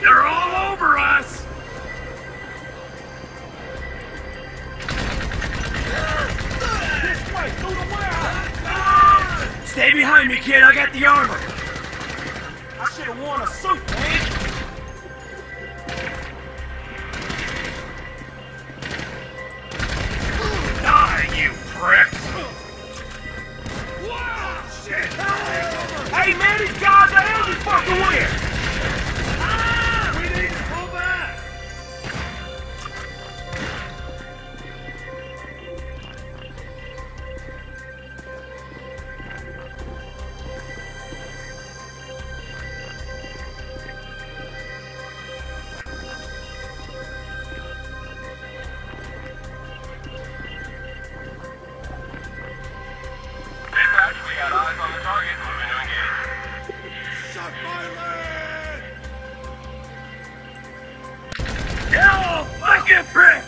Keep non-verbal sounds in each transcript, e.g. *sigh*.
They're all over us! This way, through the warehouse! Stay behind me, kid. I got the armor. I should have worn a suit, man. Hey, man, these guys are every fucking where! Pricks!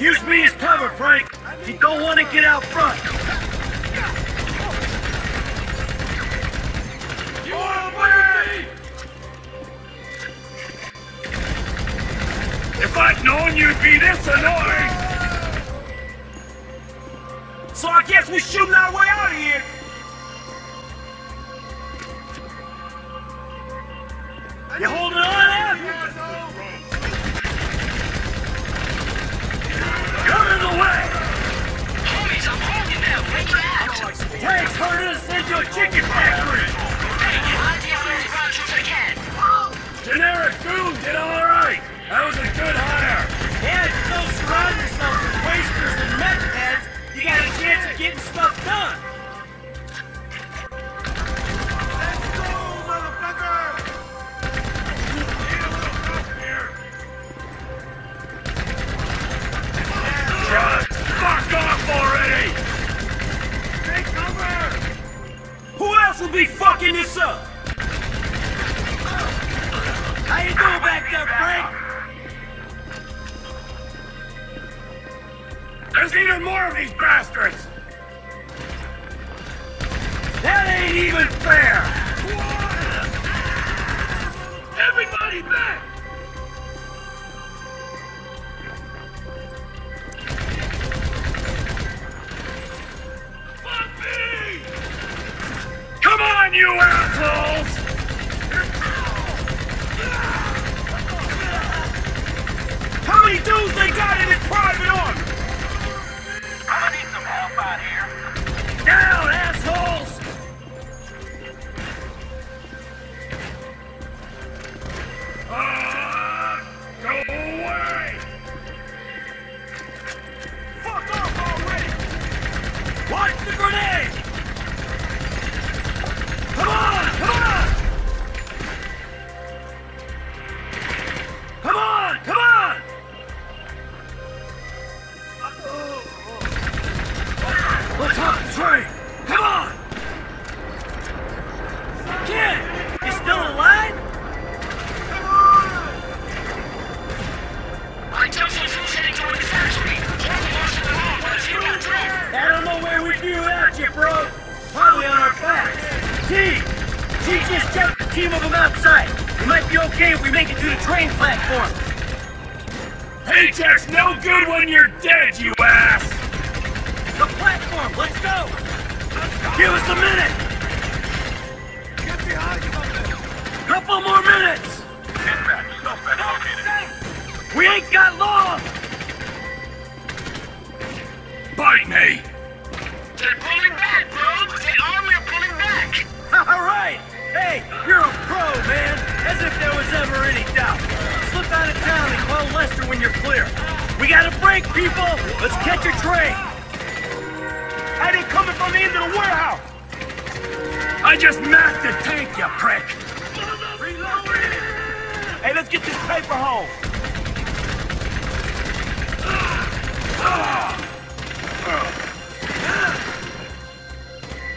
Use me as cover, Frank. You don't want to get out front. Known you'd be this annoying! So I guess we're shooting our way out of here! You holding on, eh? Em? Come in the way! Homies, I'm on you now. Where you at? Tanks herding us into a chicken factory! Hey, get idea where you run as I can. Generic goon did all Else will be fucking this up? How you doing back there, Frank? There's even more of these bastards! That ain't even fair! Train! Come on! Kid, you still alive? I took some fools heading toward the factory. Careful, Marshal the road. Hit on drone. I don't know where we'd be at you, bro. Probably on our backs. T! T just kept a team of them outside. We might be okay if we make it to the train platform. Paycheck's no good when you're dead, you ass! The platform, let's go! Give us a minute! Get behind you, Couple more minutes! Dispatch, suspect located. We ain't got long! Bite me! They're pulling back, bro. The army are pulling back. *laughs* All right! Hey, you're a pro, man! As if there was ever any doubt. Slip out of town and call Lester when you're clear. We gotta break, people! Let's catch a train! hiding coming from the end of the warehouse! I just mapped the tank, you prick! Hey, let's get this paper home!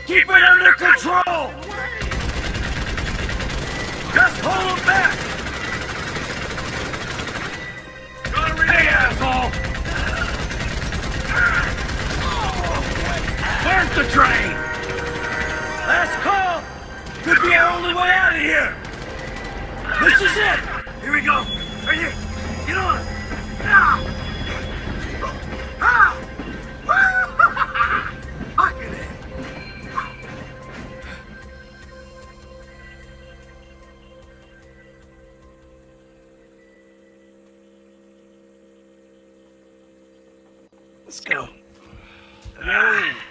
Keep it under control! Just hold them back! Hey, asshole! the train! Last call! Could be our only way out of here! This is it! Here we go! Right here! Get on! Now! Ah! *laughs* Let's go. Ah.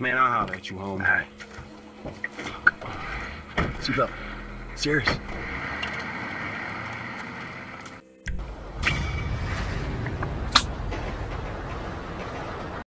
Man, I'll holler at you, homie. All right. Seatbelt. Serious.